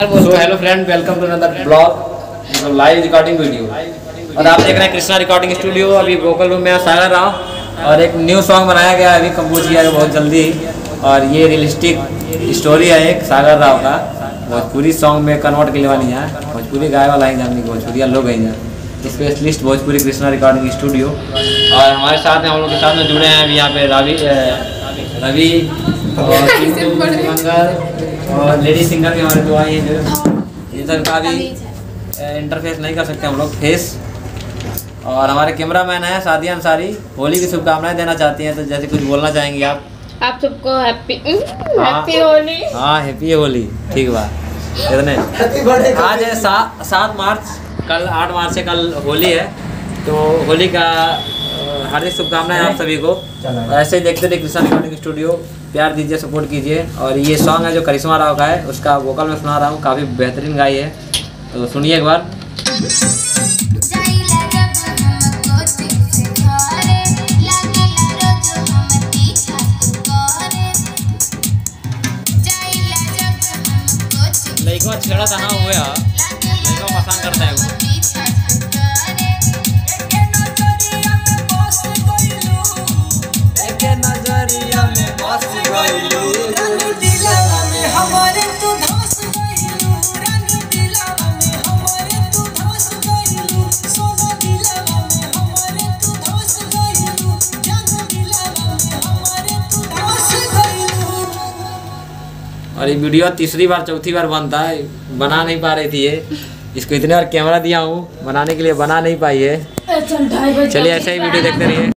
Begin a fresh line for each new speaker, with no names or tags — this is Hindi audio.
Hello friend welcome to another blog मतलब लाइव रिकॉर्डिंग वीडियो और आप देख रहे हैं कृष्णा रिकॉर्डिंग स्टूडियो अभी वोकल रूम में है सागर राव। और एक न्यू सॉन्ग बनाया गया अभी कंपोज किया है, बहुत जल्दी। और ये रियलिस्टिक स्टोरी है एक, सागर राव का। भोजपुरी सॉन्ग में कन्वर्ट के लिए वाली है। भोजपुरी गाय वाला है हमने भोजपुरी लोग हैं specialist Bhojpuri Krishna recording studio और हमारे साथ हैं, हम लोग के साथ में जुड़े हैं अभी यहाँ पे रवि रवि और मंगल और लेडी सिंगर भी हमारे दो आई हैं सब का भी इंटरफेस नहीं कर सकते हम लोग फेस और हमारे कैमरा मैन है सादिया अंसारी होली की शुभकामनाएँ देना चाहती हैं तो जैसे कुछ बोलना चाहेंगे आप?
आप सबको हैप्पी
हाँ।
हैप्पी होली।
हाँ हैप्पी होली ठीक बात। कितने आज है सात सात मार्च कल आठ मार्च से कल होली है। तो होली का हार्दिक शुभकामनाएँ आप सभी को। और ऐसे ही देखते रहिए कृष्णा रिकॉर्डिंग स्टूडियो प्यार दीजिए सपोर्ट कीजिए। और ये सॉन्ग है जो करिश्मा राव का है उसका वोकल में सुना रहा हूँ काफ़ी बेहतरीन गाई है। तो सुनिए एक बार।
तुझसे घरे लागेला रोज हम
नज़रिया में बस
रंग दिलवा में हमारे तू धस गइलू रंग दिलवा में हमारे तू धस गइलू सोना दिलवा में हमारे तू धस गइलू जंग दिलवा में हमारे तू धस गइलू
और ये वीडियो तीसरी बार चौथी बार बनता है। बना नहीं पा रही थी ये। इसको इतने बार कैमरा दिया हूँ। बनाने के लिए बना नहीं पाई है। चलिए ऐसे ही वीडियो देखते रहिए।